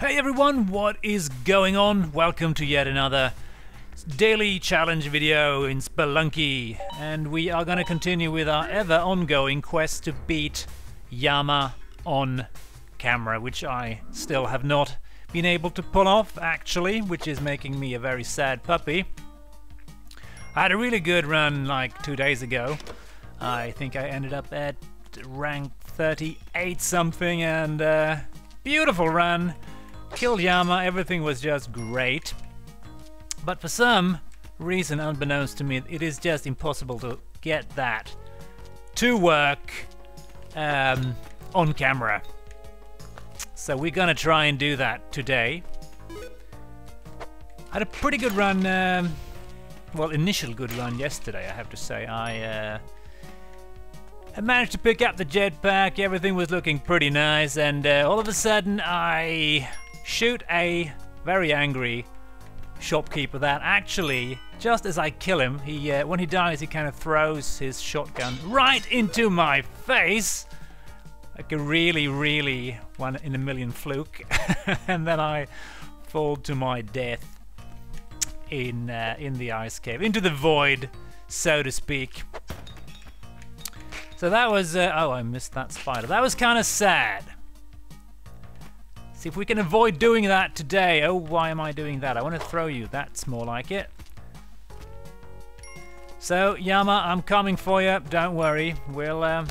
Hey everyone, what is going on? Welcome to yet another daily challenge video in Spelunky and we are going to continue with our ever ongoing quest to beat Yama on camera which I still have not been able to pull off actually which is making me a very sad puppy. I had a really good run like two days ago. I think I ended up at rank 38 something and uh, beautiful run killed Yama, everything was just great. But for some reason, unbeknownst to me, it is just impossible to get that to work um, on camera. So we're gonna try and do that today. Had a pretty good run, um, well, initial good run yesterday, I have to say. I uh, I managed to pick up the jetpack, everything was looking pretty nice, and uh, all of a sudden I shoot a very angry shopkeeper that actually, just as I kill him, he uh, when he dies, he kind of throws his shotgun right into my face. Like a really, really one in a million fluke. and then I fall to my death in uh, in the ice cave, into the void, so to speak. So that was, uh, oh, I missed that spider. That was kind of sad. See if we can avoid doing that today. Oh, why am I doing that? I want to throw you. That's more like it. So, Yama, I'm coming for you. Don't worry. We'll um,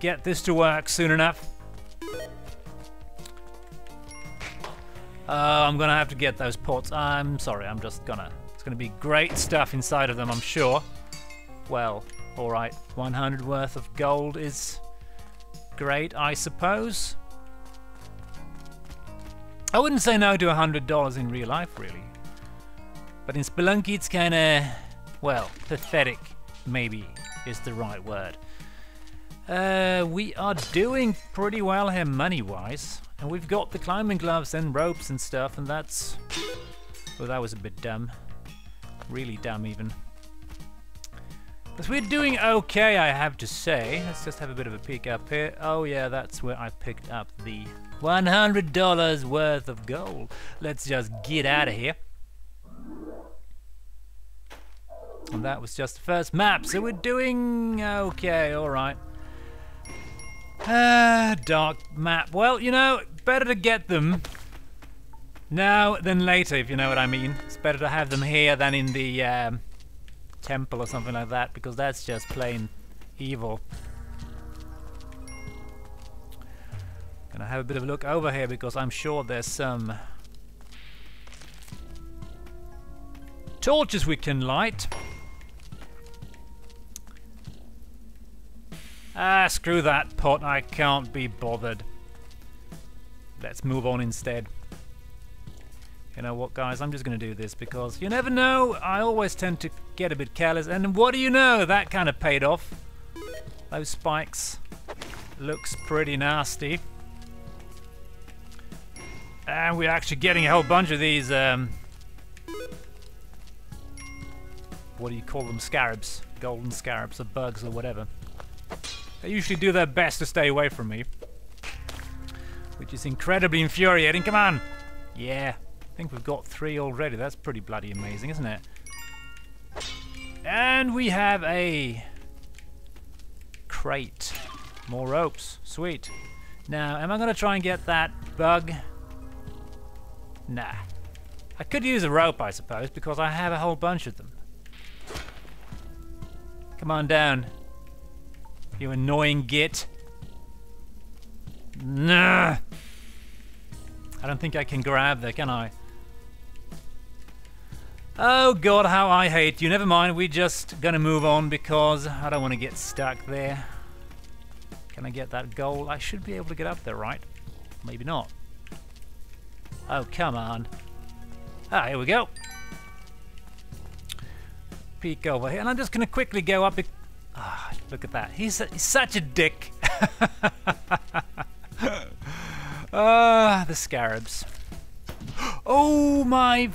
get this to work soon enough. Uh, I'm gonna have to get those pots. I'm sorry, I'm just gonna... It's gonna be great stuff inside of them, I'm sure. Well, alright. 100 worth of gold is great, I suppose. I wouldn't say no to a hundred dollars in real life, really. But in Spelunky, it's kind of, well, pathetic, maybe, is the right word. Uh, we are doing pretty well here money-wise. And we've got the climbing gloves and ropes and stuff, and that's... Well, that was a bit dumb. Really dumb, even. But we're doing okay, I have to say. Let's just have a bit of a peek up here. Oh yeah, that's where I picked up the $100 worth of gold. Let's just get out of here. And that was just the first map, so we're doing okay, alright. Ah, dark map. Well, you know, better to get them now than later, if you know what I mean. It's better to have them here than in the um, temple or something like that, because that's just plain evil. Gonna have a bit of a look over here because I'm sure there's some torches we can light. Ah, screw that pot, I can't be bothered. Let's move on instead. You know what, guys, I'm just going to do this because you never know, I always tend to get a bit careless, and what do you know, that kind of paid off. Those spikes looks pretty nasty. And we're actually getting a whole bunch of these, um, what do you call them, scarabs, golden scarabs, or bugs, or whatever. They usually do their best to stay away from me. Which is incredibly infuriating, come on! Yeah, I think we've got three already, that's pretty bloody amazing, isn't it? And we have a crate. More ropes, sweet. Now, am I going to try and get that bug? Nah. I could use a rope, I suppose, because I have a whole bunch of them. Come on down. You annoying git. Nah. I don't think I can grab there, can I? Oh god, how I hate you. Never mind, we're just gonna move on because I don't want to get stuck there. Can I get that goal? I should be able to get up there, right? Maybe not. Oh, come on. Ah, here we go. Peek over here, and I'm just going to quickly go up. Ah, oh, look at that. He's, a, he's such a dick. Ah, the scarabs. Oh my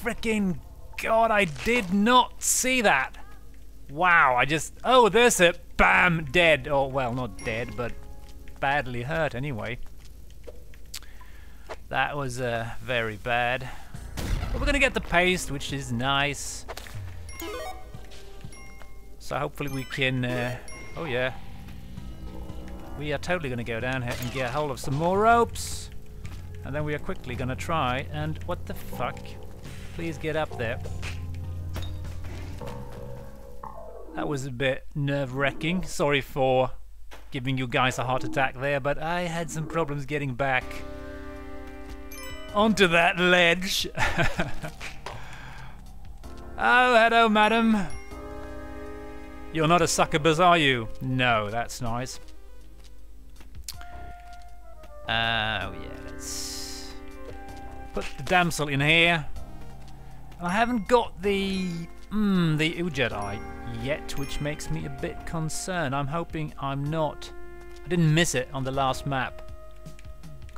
freaking god, I did not see that. Wow, I just... Oh, there's it. Bam! Dead. Oh, well, not dead, but badly hurt anyway. That was uh, very bad. But we're gonna get the paste, which is nice. So hopefully we can... Uh, oh yeah. We are totally gonna go down here and get a hold of some more ropes. And then we are quickly gonna try and... What the fuck? Please get up there. That was a bit nerve-wracking. Sorry for giving you guys a heart attack there, but I had some problems getting back onto that ledge. oh, hello, madam. You're not a succubus, are you? No, that's nice. Oh, uh, yeah, let's put the damsel in here. I haven't got the, mm, the Udjat yet, which makes me a bit concerned. I'm hoping I'm not. I didn't miss it on the last map.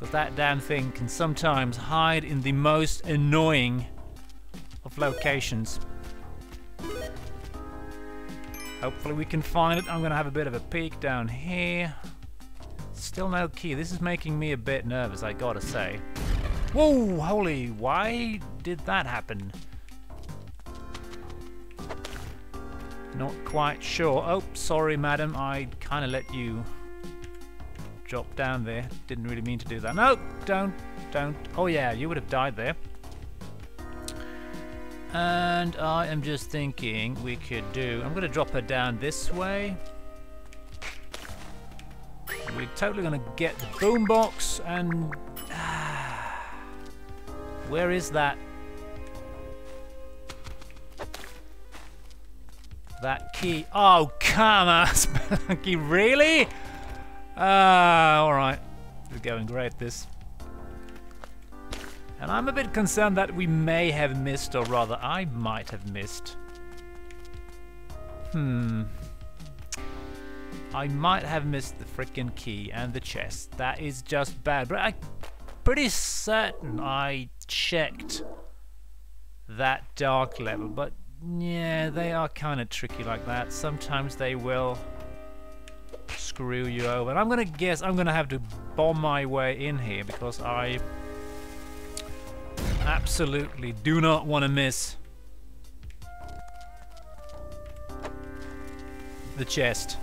Because that damn thing can sometimes hide in the most annoying of locations. Hopefully we can find it. I'm to have a bit of a peek down here. Still no key. This is making me a bit nervous, I gotta say. Whoa, holy, why did that happen? Not quite sure. Oh, sorry, madam. I kind of let you drop down there. Didn't really mean to do that. No, don't, don't. Oh, yeah, you would have died there. And I am just thinking we could do... I'm going to drop her down this way. We're totally going to get the boombox and... where is that that key. Oh, come on, Spelunky, really? Ah, uh, alright. Is going great, this. And I'm a bit concerned that we may have missed, or rather, I might have missed. Hmm. I might have missed the freaking key and the chest. That is just bad. But I'm pretty certain I checked that dark level. But yeah, they are kind of tricky like that. Sometimes they will screw you over. And I'm gonna guess I'm gonna have to bomb my way in here because I absolutely do not want to miss the chest.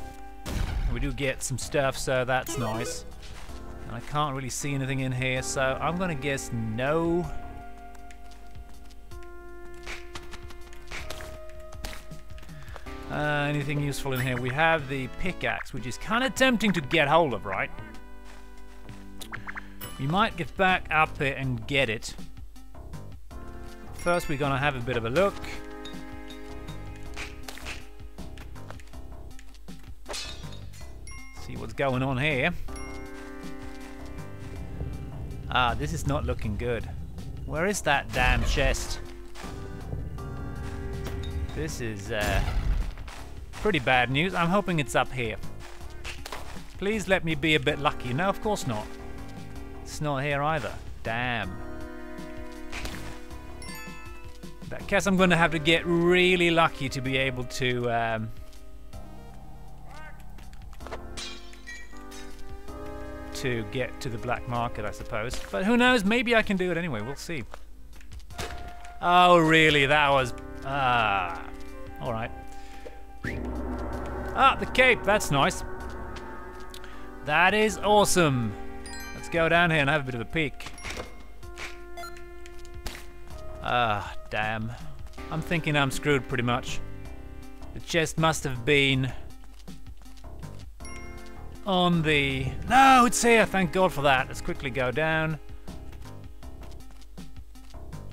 We do get some stuff, so that's nice. And I can't really see anything in here, so I'm gonna guess no. Uh, anything useful in here? We have the pickaxe, which is kind of tempting to get hold of, right? We might get back up here and get it. First, we're going to have a bit of a look. See what's going on here. Ah, this is not looking good. Where is that damn chest? This is, uh... Pretty bad news. I'm hoping it's up here. Please let me be a bit lucky. No, of course not. It's not here either. Damn. I guess I'm going to have to get really lucky to be able to... Um, to get to the black market, I suppose. But who knows? Maybe I can do it anyway. We'll see. Oh, really? That was... Ah. Alright. Ah, the cape, that's nice. That is awesome. Let's go down here and have a bit of a peek. Ah, damn. I'm thinking I'm screwed pretty much. The chest must have been on the... No, it's here, thank God for that. Let's quickly go down.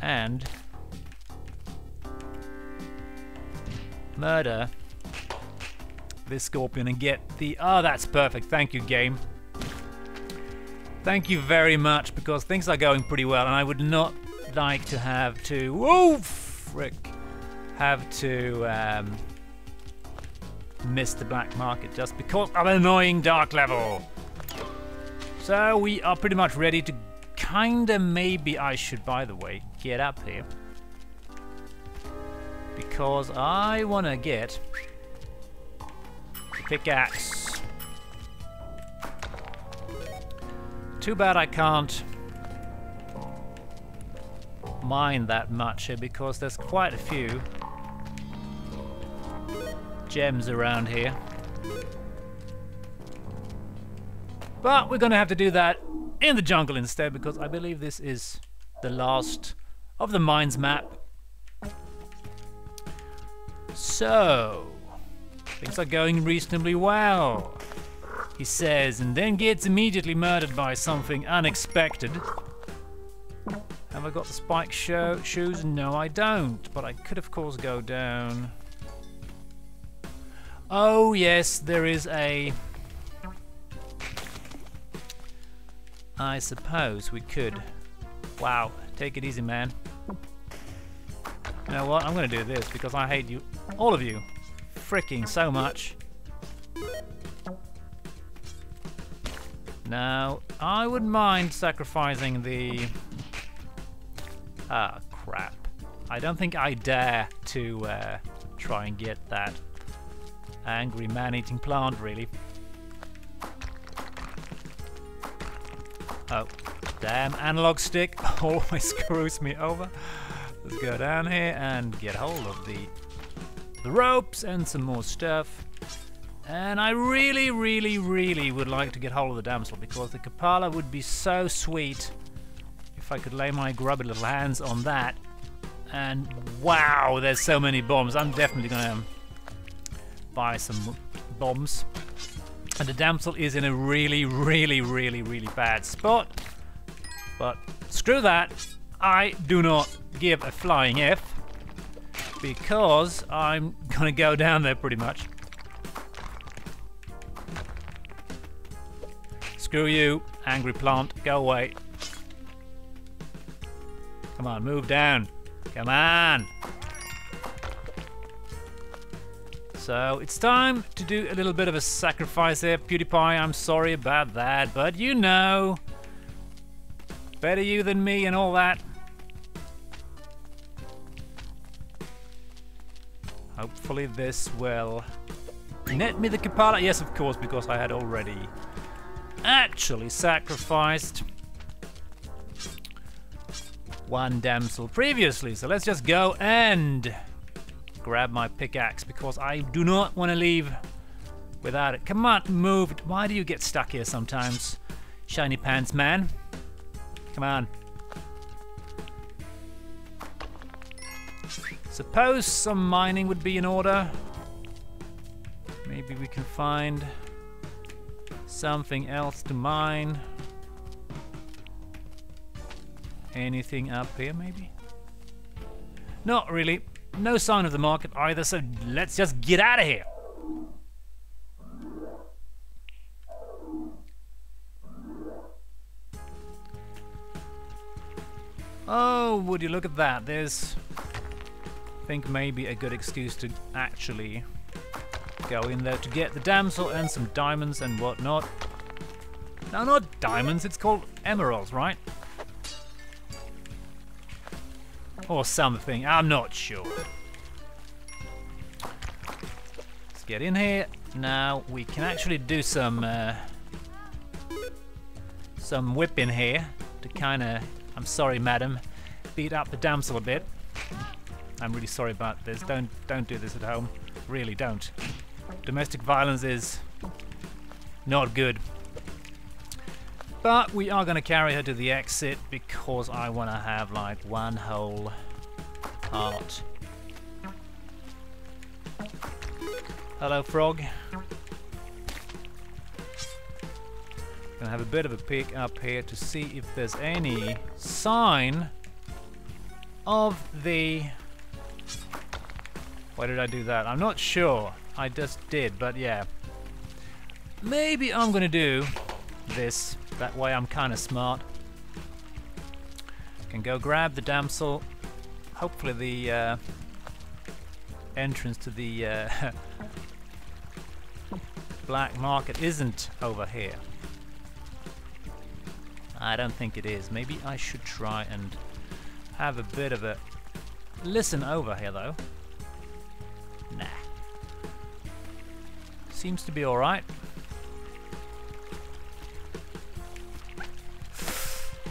And... Murder this scorpion and get the... Oh, that's perfect. Thank you, game. Thank you very much, because things are going pretty well, and I would not like to have to... Whoa, frick. Have to um, miss the black market just because of an annoying dark level. So we are pretty much ready to kinda maybe I should, by the way, get up here. Because I wanna get Pickaxe. Too bad I can't mine that much here because there's quite a few gems around here. But we're gonna have to do that in the jungle instead because I believe this is the last of the mines map. So, things are going reasonably well, he says, and then gets immediately murdered by something unexpected. Have I got the spike show shoes? No, I don't, but I could of course go down. Oh yes, there is a I suppose we could. Wow, take it easy, man. You know what? I'm gonna do this because I hate you, all of you, freaking so much. Now, I wouldn't mind sacrificing the... Ah, crap. I don't think I dare to uh, try and get that angry man-eating plant, really. Oh, damn analog stick always screws me over. Let's go down here and get hold of the, the ropes and some more stuff. And I really, really, really would like to get hold of the damsel because the Kapala would be so sweet if I could lay my grubby little hands on that. And wow, there's so many bombs. I'm definitely gonna um, buy some bombs. And the damsel is in a really, really, really, really bad spot. But screw that. I do not give a flying F. Because I'm gonna go down there pretty much. Screw you, angry plant. Go away. Come on, move down. Come on. So it's time to do a little bit of a sacrifice here, PewDiePie. I'm sorry about that, but you know, better you than me and all that. Hopefully this will net me the Kapala. Yes, of course, because I had already actually sacrificed one damsel previously. So let's just go and grab my pickaxe because I do not want to leave without it. Come on, move. Why do you get stuck here sometimes? Shiny pants man. Come on. Suppose some mining would be in order. Maybe we can find something else to mine. Anything up here, maybe? Not really. No sign of the market either, so let's just get out of here. Oh, would you look at that? There's, think, maybe a good excuse to actually go in there to get the damsel and some diamonds and whatnot. No, not diamonds, it's called emeralds, right? Or something, I'm not sure. Let's get in here. Now we can actually do some uh, some whipping here to kind of, I'm sorry madam, beat up the damsel a bit. I'm really sorry about this. Don't don't do this at home. Really don't. Domestic violence is not good. But we are going to carry her to the exit because I want to have like one whole heart. Hello, frog. Gonna have a bit of a peek up here to see if there's any sign of the... Why did I do that? I'm not sure. I just did, but yeah. Maybe I'm gonna do this that way I'm kind of smart. Can go grab the damsel. Hopefully the uh, entrance to the uh, black market isn't over here. I don't think it is. Maybe I should try and have a bit of a listen over here though. Seems to be alright.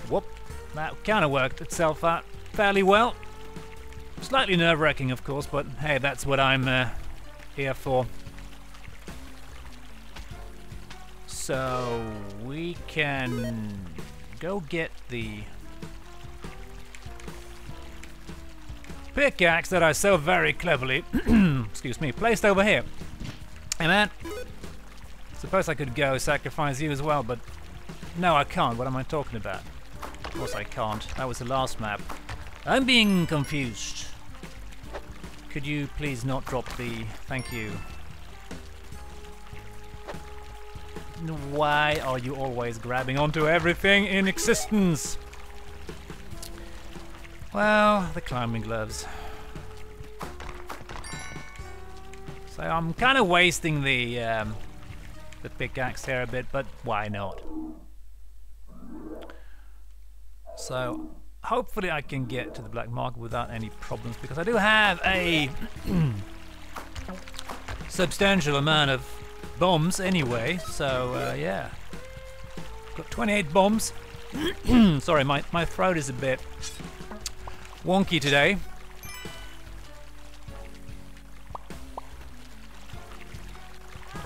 Whoop. That kind of worked itself out. fairly well. Slightly nerve-wracking, of course, but hey, that's what I'm uh, here for. So we can go get the pickaxe that I so very cleverly, excuse me, placed over here. Hey man, suppose I could go sacrifice you as well, but no, I can't. What am I talking about? Of course I can't. That was the last map. I'm being confused. Could you please not drop the... Thank you. Why are you always grabbing onto everything in existence? Well, the climbing gloves. So I'm kind of wasting the um, the pickaxe here a bit, but why not? So hopefully I can get to the black market without any problems because I do have a substantial amount of bombs anyway. So uh, yeah, got 28 bombs. Sorry, my my throat is a bit wonky today.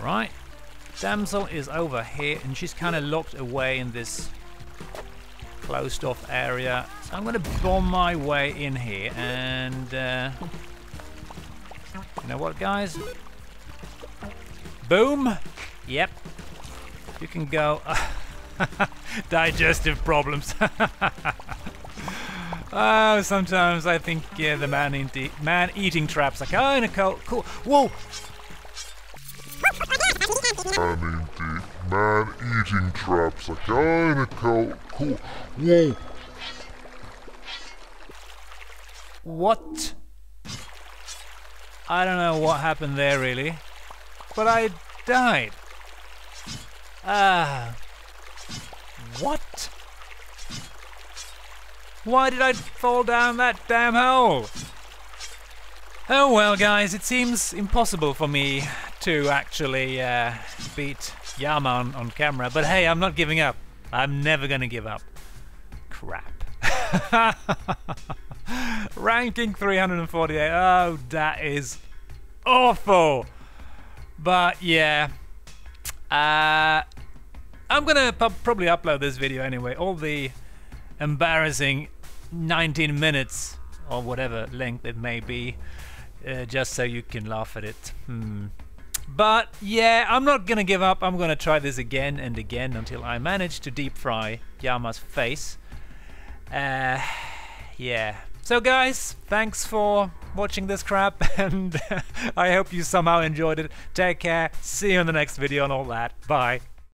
Right, damsel is over here, and she's kind of locked away in this closed off area. So I'm going to bomb my way in here and uh, you know what guys? Boom! Yep. You can go. Digestive problems. oh, sometimes I think yeah, the man, eating man eating traps are kind of cool. Whoa! Man eating, man eating traps are kind of cool. cool. Whoa! What? I don't know what happened there really, but I died. Ah. what? Why did I fall down that damn hole? Oh well guys, it seems impossible for me to actually uh, beat Yama on, on camera, but hey, I'm not giving up. I'm never gonna give up. Crap. Ranking 348. Oh, that is awful. But yeah. Uh, I'm gonna probably upload this video anyway. All the embarrassing 19 minutes or whatever length it may be. Uh, just so you can laugh at it. Hmm. But yeah, I'm not gonna give up. I'm gonna try this again and again until I manage to deep fry Yama's face. Uh, yeah. So guys, thanks for watching this crap and I hope you somehow enjoyed it. Take care, see you in the next video and all that. Bye.